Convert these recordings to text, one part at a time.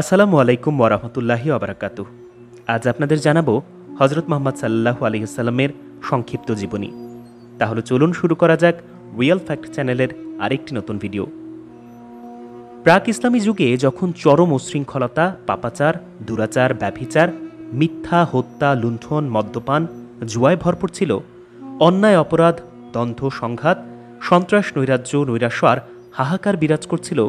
আসসালামু আলাইকুম ওরহমতুল্লাহি আবরাকাতু আজ আপনাদের জানাব হজরত মোহাম্মদ সাল্লাহু আলহিসাল্লামের সংক্ষিপ্ত জীবনী। তাহলে চলুন শুরু করা যাক রিয়েল ফ্যাক্ট চ্যানেলের আরেকটি নতুন ভিডিও প্রাক ইসলামী যুগে যখন চরম উশৃঙ্খলতা, পাপাচার, দুরাচার, ব্যভিচার, মিথ্যা, হত্যা, লুণ্ঠন, মদ্যপান, জুয়ায় ভরপুর ছিল, অন্যায়, অপরাধ, দ্বন্দ্ব, সংঘাত, সন্ত্রাস, নৈরাজ্য নৈরাশ্য আর হাহাকার বিরাজ করছিল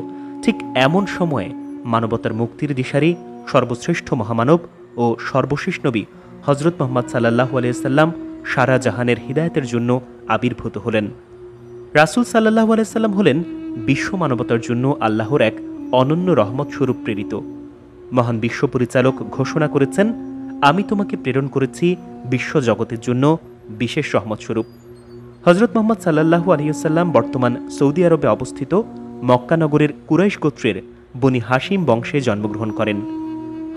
ঠিক এমন সময়ে মানবতার মুক্তির দিশারি, সর্বশ্রেষ্ঠ মহামানব ও সর্বশেষ নবী হজরত মোহাম্মদ সাল্লাহু আলিয়াল্লাম সারা জাহানের হৃদায়তের জন্য আবির্ভূত হলেন। রাসুল সাল্লাহু আলাইসাল্লাম হলেন বিশ্ব মানবতার জন্য আল্লাহর এক অনন্য রহমত স্বরূপ প্রেরিত। মহান বিশ্ব পরিচালক ঘোষণা করেছেন, আমি তোমাকে প্রেরণ করেছি বিশ্ব জগতের জন্য বিশেষ রহমত স্বরূপ হজরত মোহাম্মদ সাল্লাহু আলহিউসাল্লাম বর্তমান সৌদি আরবে অবস্থিত মক্কানগরের কুরাইশ গোত্রের বনি হাসিম বংশে জন্মগ্রহণ করেন।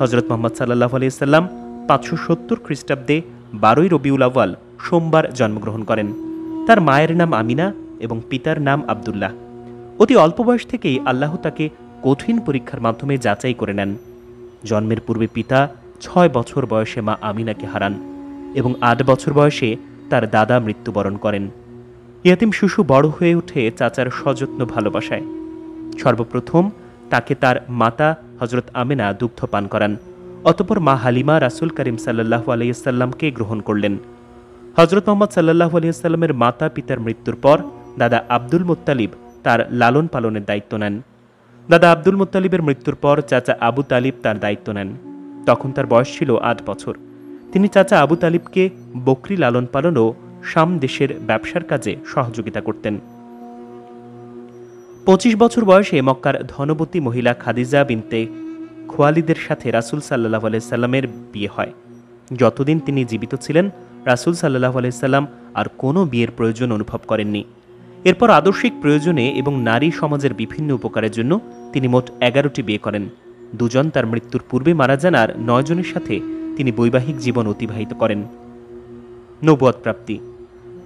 হজরত মোহাম্মদ সাল্লাহ আলিয়াল্লাম পাঁচশো সত্তর খ্রিস্টাব্দে বারোই রবিউল আওয়াল সোমবার জন্মগ্রহণ করেন। তার মায়ের নাম আমিনা এবং পিতার নাম আবদুল্লাহ। অতি অল্প বয়স থেকেই আল্লাহ তাকে কঠিন পরীক্ষার মাধ্যমে যাচাই করে নেন। জন্মের পূর্বে পিতা ছয় বছর বয়সে মা আমিনাকে হারান এবং আট বছর বয়সে তার দাদা মৃত্যুবরণ করেন। ইয়াতিম শিশু বড় হয়ে ওঠে চাচার সযত্ন ভালোবাসায়। সর্বপ্রথম তাকে তার মাতা হজরত আমেনা দুগ্ধ পান করান। অতপর মা হালিমা রাসুল করিম সাল্লাহু আলাইসাল্লামকে গ্রহণ করলেন। হজরত মোহাম্মদ সাল্লাহ আলিয়াল্লামের মাতা পিতার মৃত্যুর পর দাদা আব্দুল মুত্তালিব তার লালন পালনের দায়িত্ব নেন। দাদা আব্দুল মুত্তালিবের মৃত্যুর পর চাচা আবু তালিব তার দায়িত্ব নেন। তখন তার বয়স ছিল আট বছর। তিনি চাচা আবু তালিবকে বকরি লালন পালন ও শাম দেশের ব্যবসার কাজে সহযোগিতা করতেন। পঁচিশ বছর বয়সে মক্কার ধনবতী মহিলা খাদিজা বিনতে খোয়ালিদের সাথে রাসুল সাল্লাহ আলাইসাল্লামের বিয়ে হয়। যতদিন তিনি জীবিত ছিলেন, রাসুল সাল্লাহ আলাইসাল্লাম আর কোনো বিয়ের প্রয়োজন অনুভব করেননি। এরপর আদর্শিক প্রয়োজনে এবং নারী সমাজের বিভিন্ন উপকারের জন্য তিনি মোট এগারোটি বিয়ে করেন। দুজন তার মৃত্যুর পূর্বে মারা যান আর নয়জনের সাথে তিনি বৈবাহিক জীবন অতিবাহিত করেন। নবুয়াদ প্রাপ্তি।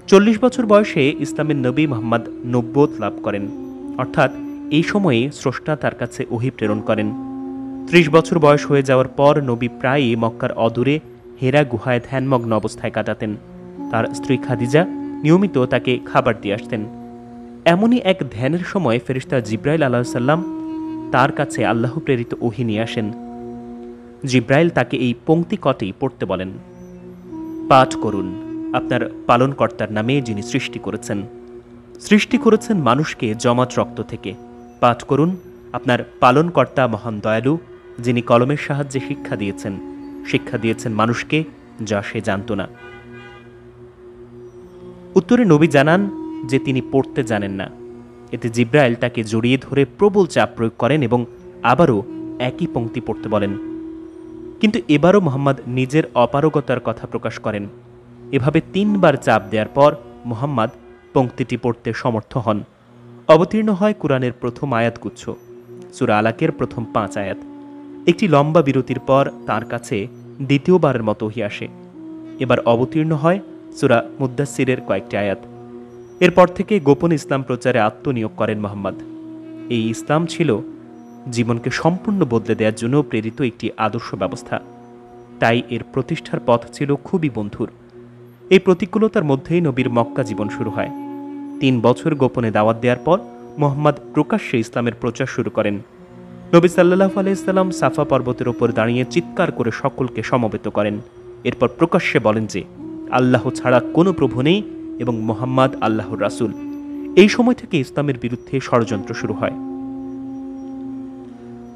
চল্লিশ বছর বয়সে ইসলামের নবী মোহাম্মদ নব্বত লাভ করেন। অর্থাৎ এই সময়ে স্রষ্টা তার কাছে ওহি প্রেরণ করেন। ত্রিশ বছর বয়স হয়ে যাওয়ার পর নবী প্রায়ই মক্কার অদূরে হেরা গুহায় ধ্যানমগ্ন অবস্থায় কাটাতেন। তার স্ত্রী খাদিজা নিয়মিত তাকে খাবার দিয়ে আসতেন। এমনই এক ধ্যানের সময় ফেরিস্তা জিব্রাইল আল্লাহ তার কাছে আল্লাহ প্রেরিত ওহি নিয়ে আসেন। জিব্রাইল তাকে এই পঙ্ক্তি কটেই পড়তে বলেন। পাঠ করুন, আপনার পালনকর্তার নামে যিনি সৃষ্টি করেছেন। সৃষ্টি করেছেন মানুষকে জমাট রক্ত থেকে। পাঠ করুন আপনার পালনকর্তা মহান দয়ালু, যিনি কলমের সাহায্যে শিক্ষা দিয়েছেন। শিক্ষা দিয়েছেন মানুষকে, যা সে জানত না। উত্তরে নবী জানান যে তিনি পড়তে জানেন না। এতে জিব্রাইল তাকে জড়িয়ে ধরে প্রবল চাপ প্রয়োগ করেন এবং আবারও একই পংক্তি পড়তে বলেন। কিন্তু এবারও মোহাম্মদ নিজের অপারগতার কথা প্রকাশ করেন। এভাবে তিনবার চাপ দেওয়ার পর মোহাম্মদ পংক্তিটি পড়তে সমর্থ হন। অবতীর্ণ হয় কোরআনের প্রথম আয়াতগুচ্ছ, সুরা আলাকের প্রথম পাঁচ আয়াত। একটি লম্বা বিরতির পর তার কাছে দ্বিতীয়বারের মতো হি আসে। এবার অবতীর্ণ হয় সুরা মুদাসিরের কয়েকটি আয়াত। এরপর থেকে গোপন ইসলাম প্রচারে আত্মনিয়োগ করেন মোহাম্মদ। এই ইসলাম ছিল জীবনকে সম্পূর্ণ বদলে দেওয়ার জন্য প্রেরিত একটি আদর্শ ব্যবস্থা। তাই এর প্রতিষ্ঠার পথ ছিল খুবই বন্ধুর। এই প্রতিকূলতার মধ্যেই নবীর মক্কা জীবন শুরু হয়। তিন বছর গোপনে দাওয়াত দেওয়ার পর মোহাম্মদ প্রকাশ্যে ইসলামের প্রচার শুরু করেন। নবী সাল্লাহ আলাইসাল্লাম সাফা পর্বতের ওপর দাঁড়িয়ে চিৎকার করে সকলকে সমবেত করেন। এরপর প্রকাশ্যে বলেন যে, আল্লাহ ছাড়া কোনো প্রভু নেই এবং মোহাম্মদ আল্লাহর রাসুল। এই সময় থেকে ইসলামের বিরুদ্ধে ষড়যন্ত্র শুরু হয়।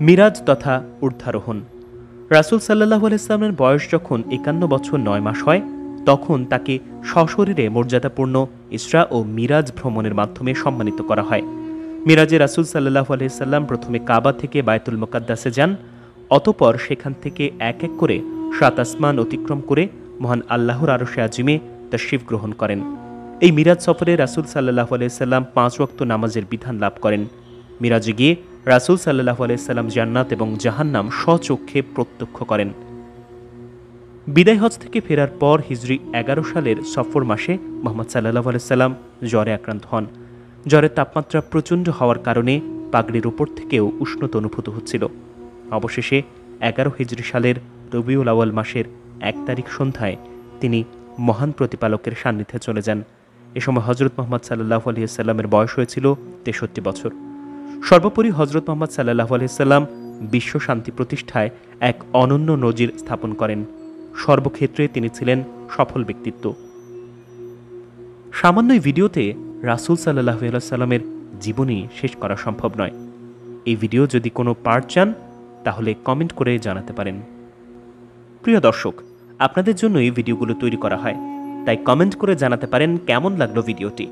মিরাজ তথা ঊর্ধ্বারোহণ। রাসুল সাল্লাহ আলাইস্লামের বয়স যখন একান্ন বছর নয় মাস হয় তখন তাকে সশরীরে মর্যাদাপূর্ণ ইসরা ও মিরাজ ভ্রমণের মাধ্যমে সম্মানিত করা হয়। মিরাজে রাসুল সাল্লাহ আলাইসাল্লাম প্রথমে কাবা থেকে বায়তুল মোকাদ্দাসে যান, অতপর সেখান থেকে এক এক করে সাত আসমান অতিক্রম করে মহান আল্লাহর আরশে আজিমে তশরিফ গ্রহণ করেন। এই মিরাজ সফরে রাসুল সাল্লাহ আলাইসাল্লাম পাঁচ ওয়াক্ত নামাজের বিধান লাভ করেন। মিরাজে গিয়ে রাসুল সাল্লাহ আলাইসাল্লাম জান্নাত এবং জাহান্নাম স্বচক্ষে প্রত্যক্ষ করেন। বিদায় হজ থেকে ফেরার পর হিজরি এগারো সালের সফর মাসে মোহাম্মদ সাল্লাহ আলাইসাল্লাম জ্বরে আক্রান্ত হন। জ্বরের তাপমাত্রা প্রচণ্ড হওয়ার কারণে পাগড়ির উপর থেকেও উষ্ণতা অনুভূত হচ্ছিল। অবশেষে এগারো হিজরি সালের রবিউল আওয়াল মাসের এক তারিখ সন্ধ্যায় তিনি মহান প্রতিপালকের সান্নিধ্যে চলে যান। এ সময় হজরত মোহাম্মদ সাল্লাহ আলিয়াল্লামের বয়স হয়েছিল তেষট্টি বছর। সর্বোপরি হজরত মোহাম্মদ সাল্লাহ আলিয়াল্লাম বিশ্ব শান্তি প্রতিষ্ঠায় এক অনন্য নজির স্থাপন করেন। সর্বক্ষেত্রে তিনি ছিলেন সফল ব্যক্তিত্ব। সামান্য ভিডিওতে রাসুল সাল্লাহ সাল্লামের জীবনী শেষ করা সম্ভব নয়। এই ভিডিও যদি কোনো পার্ট চান, তাহলে কমেন্ট করে জানাতে পারেন। প্রিয় দর্শক, আপনাদের জন্য এই ভিডিওগুলো তৈরি করা হয়। তাই কমেন্ট করে জানাতে পারেন কেমন লাগল ভিডিওটি।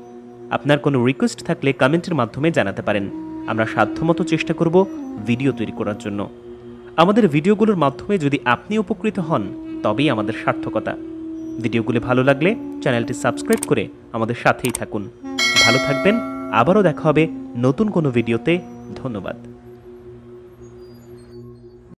আপনার কোনো রিকোয়েস্ট থাকলে কমেন্টের মাধ্যমে জানাতে পারেন। আমরা সাধ্যমতো চেষ্টা করব ভিডিও তৈরি করার জন্য। আমাদের ভিডিওগুলোর মাধ্যমে যদি আপনি উপকৃত হন তবেই আমাদের সার্থকতা। ভিডিওগুলি ভালো লাগলে চ্যানেলটি সাবস্ক্রাইব করে আমাদের সাথেই থাকুন। ভালো থাকবেন, আবারও দেখা হবে নতুন কোনো ভিডিওতে। ধন্যবাদ।